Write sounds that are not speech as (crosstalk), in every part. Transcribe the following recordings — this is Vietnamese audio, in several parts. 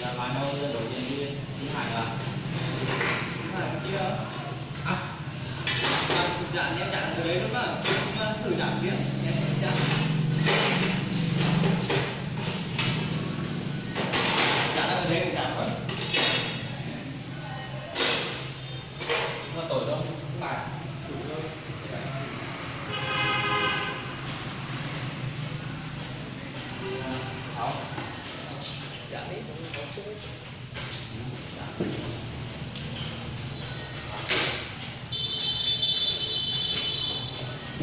là lái đâu đối diện viên đi hải là đi hải kia à? Dạ em dặn từ đấy đúng không? Em thử dặn kia em chặn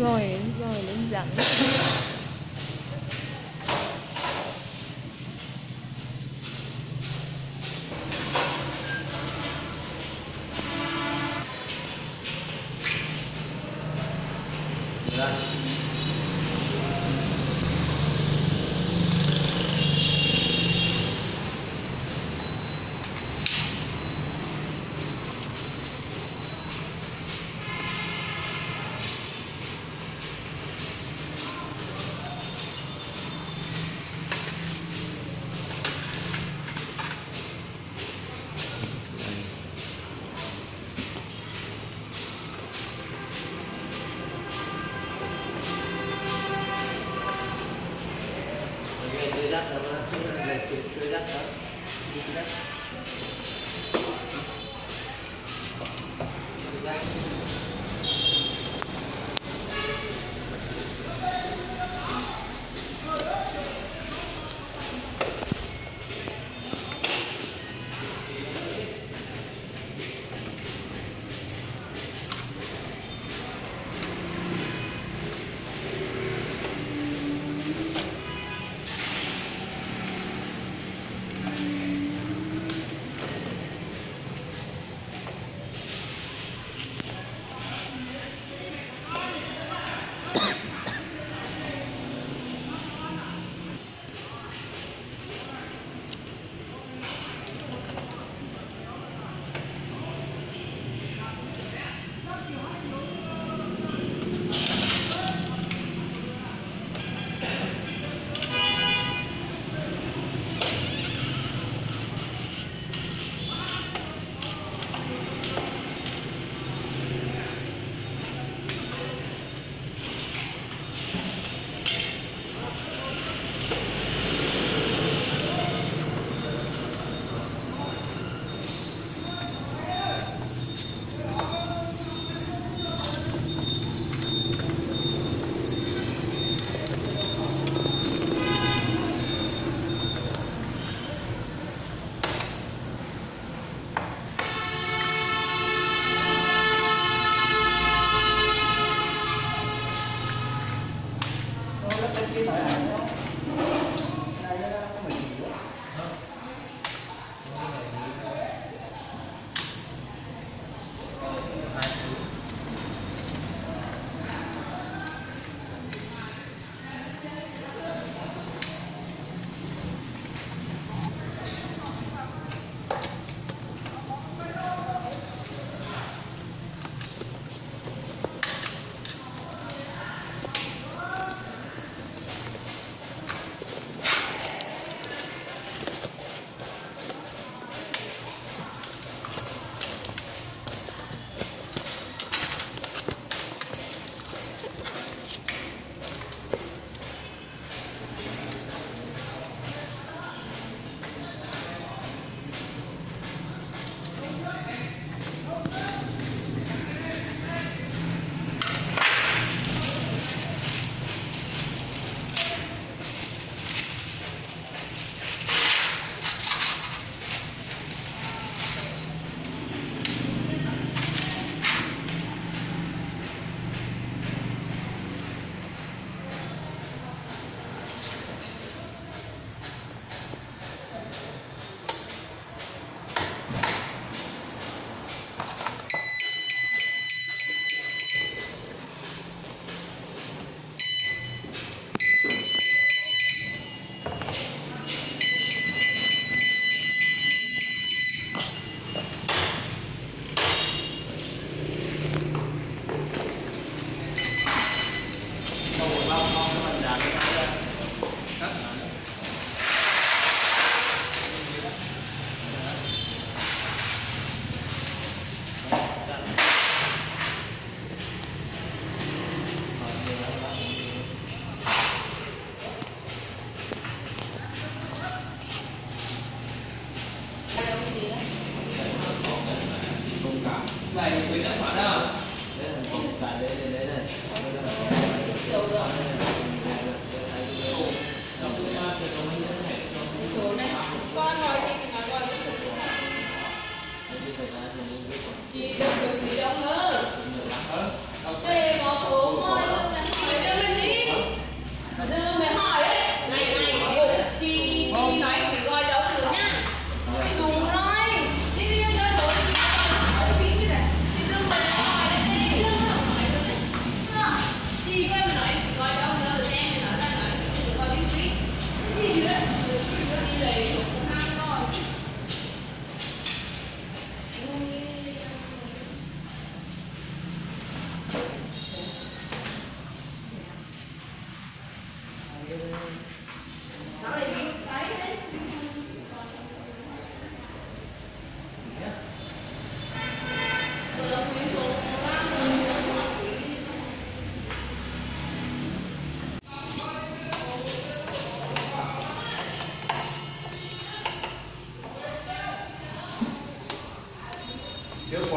rồi rồi đến dẫn you (coughs)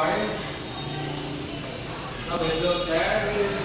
five. Now, as I said,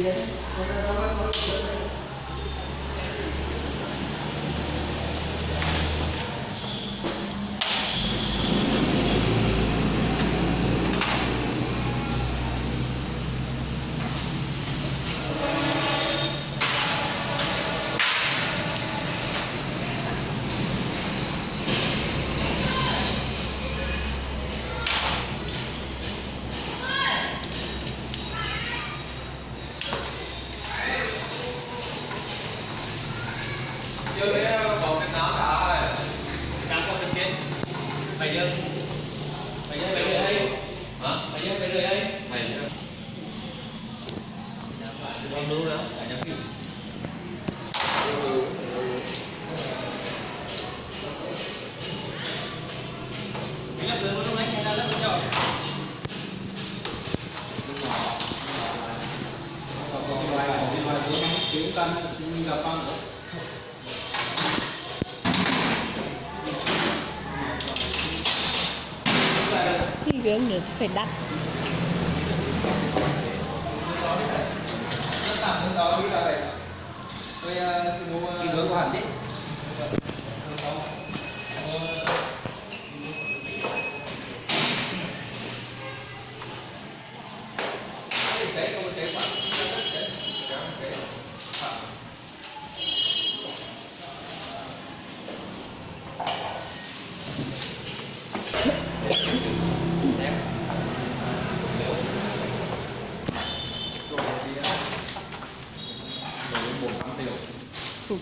ঠিক আছে kiếm căn gặp băng nữa cái nữa phải đắt Tôi mua cái gương của hẳn đấy.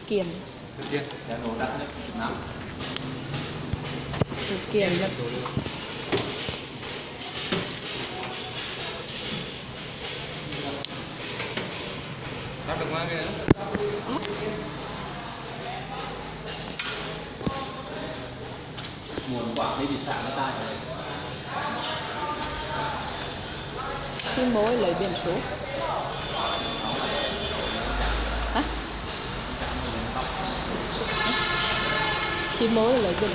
kiềm Được kiềm, đèn nổ đạn Được kiềm đấy Đắp được qua kia bị xả nó tai. Tuyên bố lấy biển số. khi mới là dân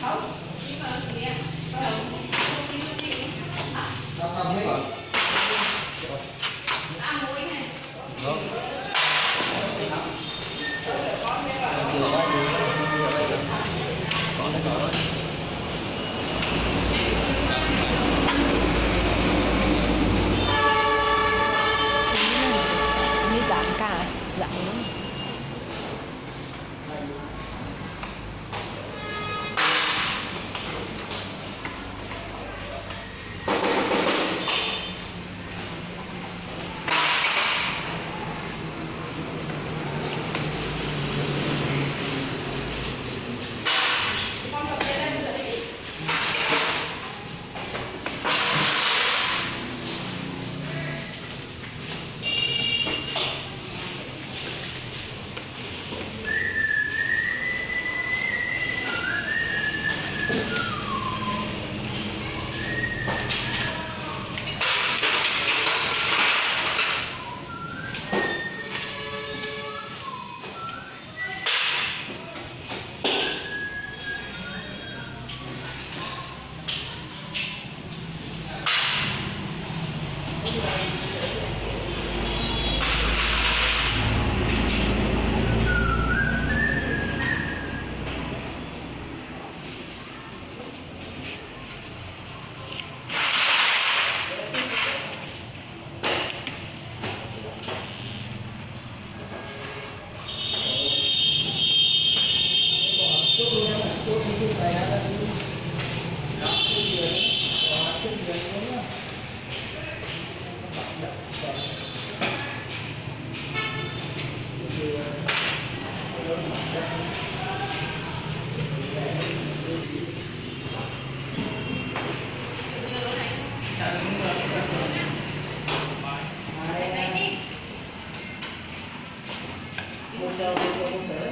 How? Santiago de Compostela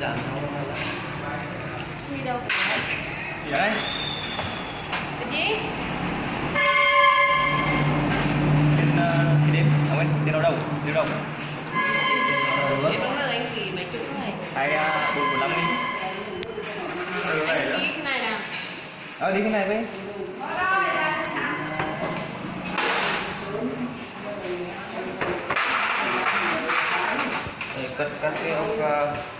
chẳng Đi đâu Gì đấy? Gì? Đến, uh, đến, ở bên, đến đâu đâu? Đến đâu? Đến đâu là anh thì mấy chục này Cái uh, 445 đi Anh đi cái này nè Ờ, đi cái này với cất các cái ốc uh,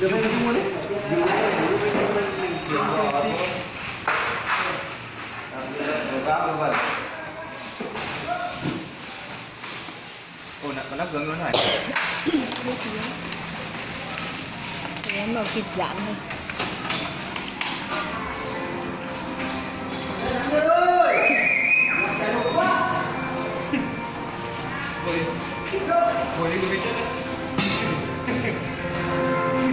mình thêm cho đây Đấy, bên đưa bên đưa bên mình chuyển vào rồi vậy. Ôi nè, con nắp gương luôn. Thì em vào kịp dán thôi Ngồi đi. Ngồi đi, ngồi đi